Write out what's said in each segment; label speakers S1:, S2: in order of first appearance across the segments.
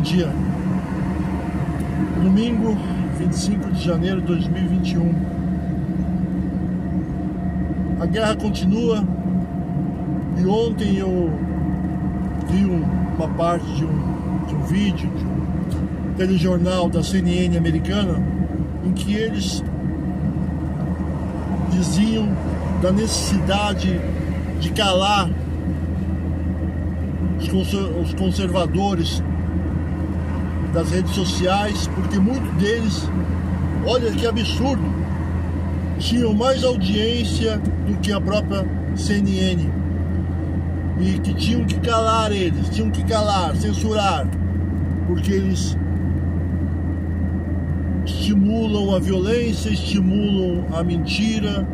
S1: dia. Domingo, 25 de janeiro de 2021. A guerra continua e ontem eu vi uma parte de um, de um vídeo, de um telejornal da CNN americana, em que eles diziam da necessidade de calar os conservadores das redes sociais, porque muitos deles, olha que absurdo, tinham mais audiência do que a própria CNN. E que tinham que calar eles, tinham que calar, censurar, porque eles estimulam a violência, estimulam a mentira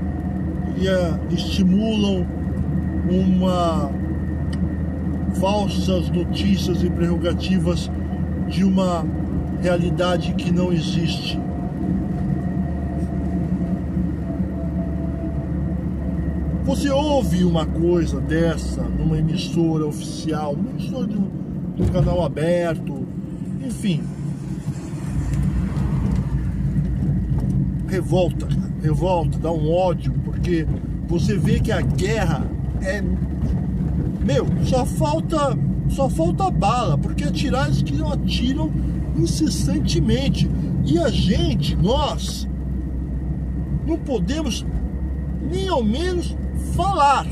S1: e a, estimulam uma falsas notícias e prerrogativas de uma realidade que não existe. Você ouve uma coisa dessa numa emissora oficial, numa emissora de um, de um canal aberto, enfim. Revolta, revolta, dá um ódio, porque você vê que a guerra é meu, só falta só falta bala, porque atirar eles que atiram incessantemente. E a gente, nós, não podemos nem ao menos falar.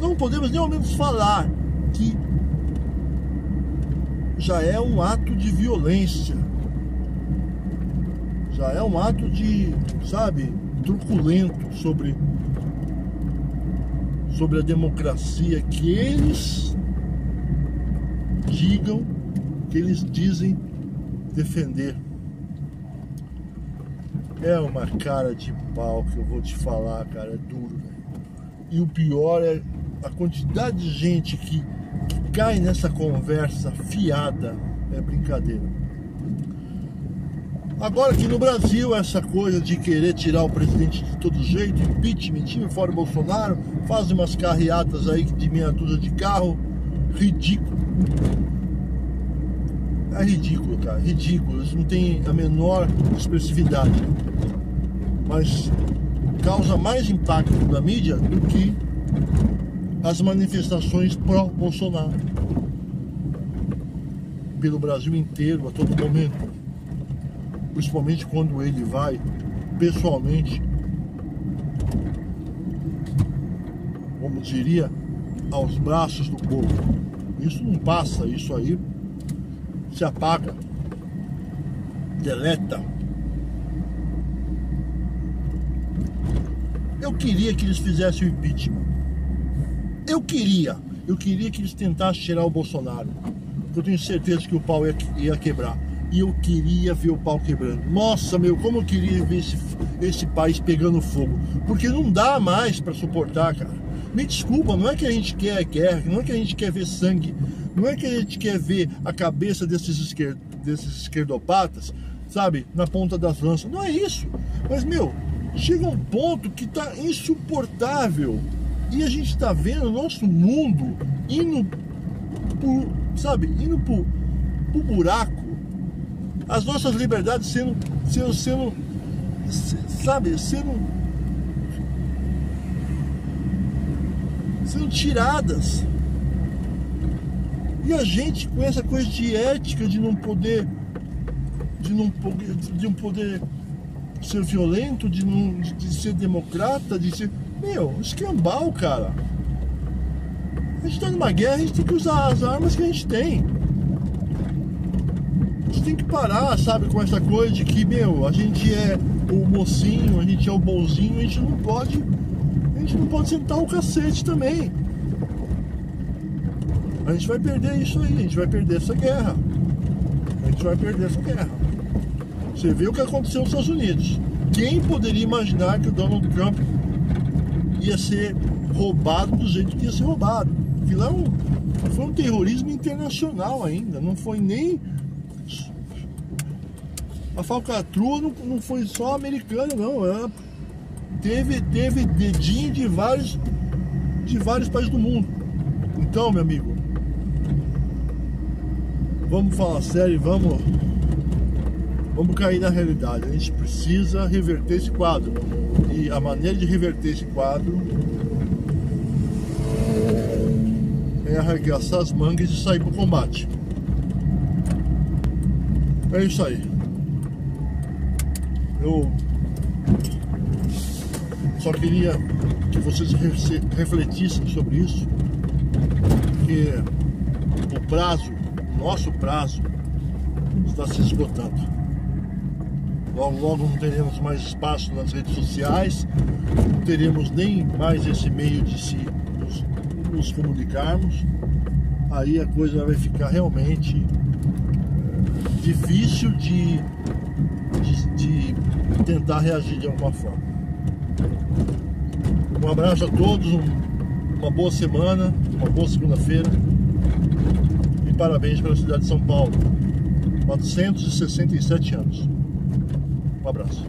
S1: Não podemos nem ao menos falar que já é um ato de violência. Já é um ato de, sabe, truculento sobre sobre a democracia que eles digam, que eles dizem defender. É uma cara de pau que eu vou te falar, cara, é duro. E o pior é a quantidade de gente que, que cai nessa conversa fiada. É brincadeira. Agora que no Brasil essa coisa de querer tirar o presidente de todo jeito, impeachment, fora o Bolsonaro, faz umas carreatas aí de meia dúzia de carro, ridículo. É ridículo, cara, ridículo. Isso não tem a menor expressividade. Mas causa mais impacto na mídia do que as manifestações pró-Bolsonaro. Pelo Brasil inteiro, a todo momento principalmente quando ele vai pessoalmente, como diria, aos braços do povo. Isso não passa, isso aí se apaga, deleta. Eu queria que eles fizessem o impeachment. Eu queria. Eu queria que eles tentassem tirar o Bolsonaro. Eu tenho certeza que o pau ia, ia quebrar e eu queria ver o pau quebrando. Nossa, meu, como eu queria ver esse, esse país pegando fogo. Porque não dá mais para suportar, cara. Me desculpa, não é que a gente quer guerra, não é que a gente quer ver sangue, não é que a gente quer ver a cabeça desses, esquer, desses esquerdopatas, sabe, na ponta das lanças. Não é isso. Mas, meu, chega um ponto que tá insuportável. E a gente tá vendo o nosso mundo indo por, sabe, indo pro, pro buraco as nossas liberdades sendo, sendo, sendo sabe, sendo, sendo tiradas. E a gente com essa coisa de ética, de não poder, de não de não poder ser violento, de, não, de ser democrata, de ser. Meu, escambau, cara. A gente tá numa guerra, a gente tem que usar as armas que a gente tem tem que parar, sabe, com essa coisa de que, meu, a gente é o mocinho, a gente é o bonzinho, a gente não pode. Gente não pode sentar o cacete também. A gente vai perder isso aí, a gente vai perder essa guerra. A gente vai perder essa guerra. Você vê o que aconteceu nos Estados Unidos. Quem poderia imaginar que o Donald Trump ia ser roubado do jeito que ia ser roubado? Aquilo é um, foi um terrorismo internacional ainda, não foi nem a falcatrua não, não foi só americana, não. Ela teve, teve dedinho de vários, de vários países do mundo. Então, meu amigo, vamos falar sério, vamos, vamos cair na realidade. A gente precisa reverter esse quadro. E a maneira de reverter esse quadro é arregaçar as mangas e sair para o combate. É isso aí. Eu só queria que vocês refletissem sobre isso, porque o prazo, nosso prazo, está se esgotando. Logo, logo não teremos mais espaço nas redes sociais, não teremos nem mais esse meio de se nos, nos comunicarmos. Aí a coisa vai ficar realmente difícil de, de, de tentar reagir de alguma forma. Um abraço a todos, um, uma boa semana, uma boa segunda-feira e parabéns pela cidade de São Paulo. 467 anos. Um abraço.